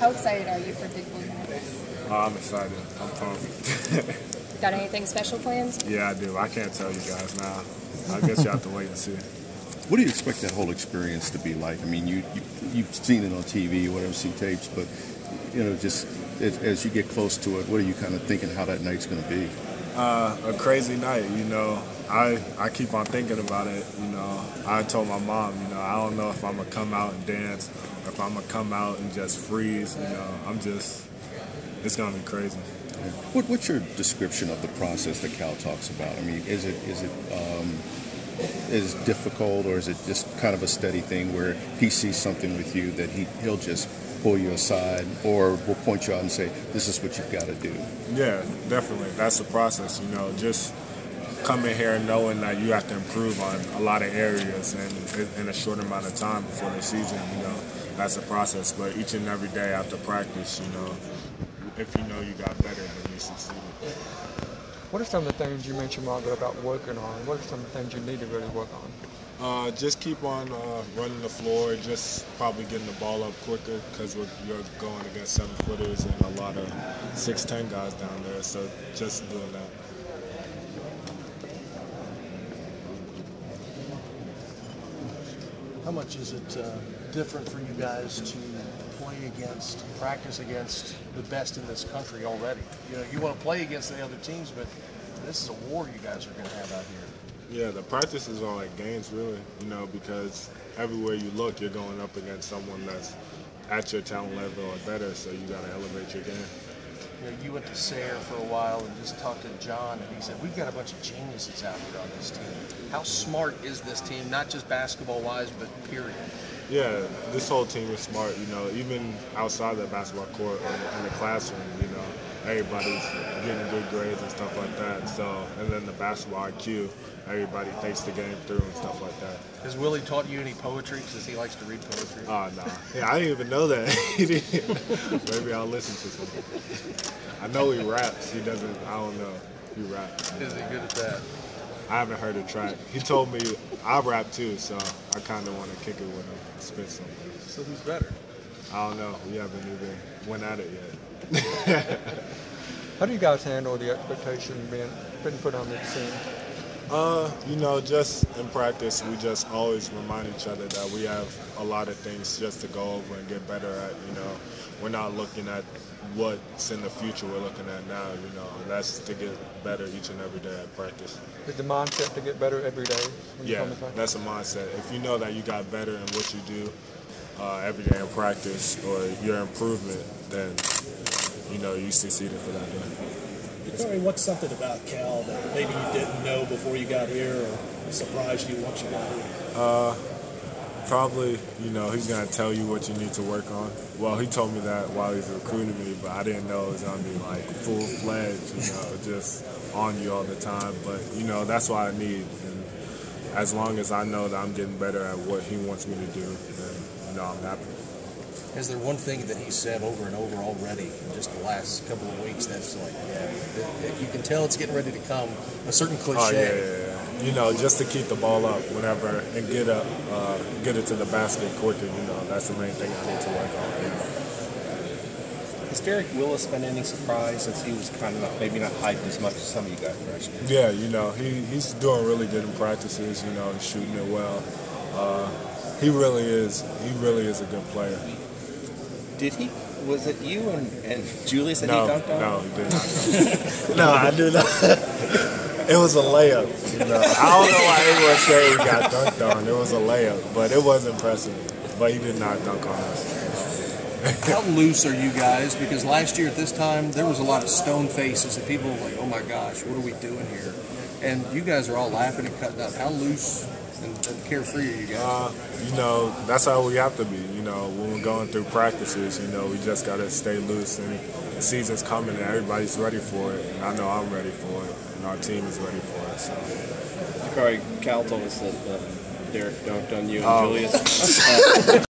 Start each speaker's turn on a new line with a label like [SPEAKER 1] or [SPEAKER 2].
[SPEAKER 1] How excited are you for Big Blue Madness?
[SPEAKER 2] Oh, I'm excited. I'm pumped.
[SPEAKER 1] Got anything special planned?
[SPEAKER 2] yeah, I do. I can't tell you guys now. I guess you have to wait and see.
[SPEAKER 3] What do you expect that whole experience to be like? I mean, you, you have seen it on TV, or whatever, see tapes, but you know, just as, as, you get close to it, what are you kind of thinking how that night's going to be?
[SPEAKER 2] Uh, a crazy night, you know. I I keep on thinking about it. You know, I told my mom, you know, I don't know if I'm gonna come out and dance, or if I'm gonna come out and just freeze. You know, I'm just, it's gonna be crazy.
[SPEAKER 3] What, what's your description of the process that Cal talks about? I mean, is it is it um, is difficult, or is it just kind of a steady thing where he sees something with you that he he'll just pull you aside, or will point you out and say, "This is what you've got to do."
[SPEAKER 2] Yeah, definitely. That's the process. You know, just coming here knowing that you have to improve on a lot of areas and in a short amount of time before the season. You know, that's a process. But each and every day after practice, you know, if you know you got better, then you succeed.
[SPEAKER 4] What are some of the things you mentioned, Margaret, about working on? What are some of the things you need to really work on?
[SPEAKER 2] Uh, just keep on uh, running the floor, just probably getting the ball up quicker because you're going against seven footers and a lot of 6'10 guys down there. So just doing that.
[SPEAKER 5] How much is it uh, different for you guys to play against, practice against the best in this country already? You know, you want to play against the other teams, but this is a war you guys are going to have out here.
[SPEAKER 2] Yeah, the practices are like games, really. You know, because everywhere you look, you're going up against someone that's at your talent level or better. So you got to elevate your game.
[SPEAKER 5] You know, you went to Sayre for a while and just talked to John, and he said, "We've got a bunch of geniuses out here on this team. How smart is this team? Not just basketball-wise, but period."
[SPEAKER 2] Yeah, this whole team is smart. You know, even outside the basketball court or in the classroom, you know, everybody's getting good grades and stuff like that. So, and then the basketball IQ, everybody takes the game through and stuff like that.
[SPEAKER 5] Has Willie taught you any poetry? Because he likes to read poetry.
[SPEAKER 2] Oh no, yeah, I didn't even know that. Maybe I'll listen to some. I know he raps. He doesn't. I don't know. He raps.
[SPEAKER 5] Is he good at that?
[SPEAKER 2] I haven't heard a track. He told me I rap too, so I kind of want to kick it with him, spit something.
[SPEAKER 5] So who's better?
[SPEAKER 2] I don't know. We haven't even went at it yet.
[SPEAKER 4] How do you guys handle the expectation being being put on the team?
[SPEAKER 2] Uh, you know, just in practice, we just always remind each other that we have a lot of things just to go over and get better at. You know, we're not looking at what's in the future. We're looking at now. You know, and that's to get better each and every day at practice.
[SPEAKER 4] Is the mindset to get better every day?
[SPEAKER 2] yeah, that's a mindset. If you know that you got better in what you do uh, every day in practice or your improvement, then you know you succeeded for that day.
[SPEAKER 6] Corey, what's something about Cal that maybe you didn't know before you got here or surprised you once you got here?
[SPEAKER 2] Uh, probably, you know, he's going to tell you what you need to work on. Well, he told me that while he's recruiting me, but I didn't know it was going to be like full-fledged, you know, just on you all the time. But, you know, that's what I need. And as long as I know that I'm getting better at what he wants me to do, then, you know,
[SPEAKER 5] Is there one thing that he said over and over already in just the last couple of weeks that's like, yeah, you can tell it's getting ready to come? A certain cliche.
[SPEAKER 2] Oh, yeah, yeah, yeah. You know, just to keep the ball up whenever and get up, uh, get it to the basket quicker. You know, that's the main thing I need to work on. You know.
[SPEAKER 7] Has Derek Willis been any surprise since he was kind of not, maybe not hyped as much as some of you guys freshmen?
[SPEAKER 2] Yeah, you know, he, he's doing really good in practices. You know, he's shooting it well. Uh, he really is. He really is a good player.
[SPEAKER 7] Did he? Was it you and, and Julius that
[SPEAKER 2] no,
[SPEAKER 7] he dunked on?
[SPEAKER 2] No, he did not. no, I do not. it was a layup. You know, I don't know why everyone said he got dunked on. It was a layup, but it was impressive. But he did not dunk on us.
[SPEAKER 5] How loose are you guys? Because last year at this time, there was a lot of stone faces and people were like, oh my gosh, what are we doing here? And you guys are all laughing and cutting up. How loose and, and carefree are you guys?
[SPEAKER 2] Uh, you know, that's how we have to be. You know, when we're going through practices, you know, we just got to stay loose. And the season's coming and everybody's ready for it. And I know I'm ready for it. And our team is ready for it. So.
[SPEAKER 7] Corey, Cal told us that uh, Derek dunked on you and oh. Julius.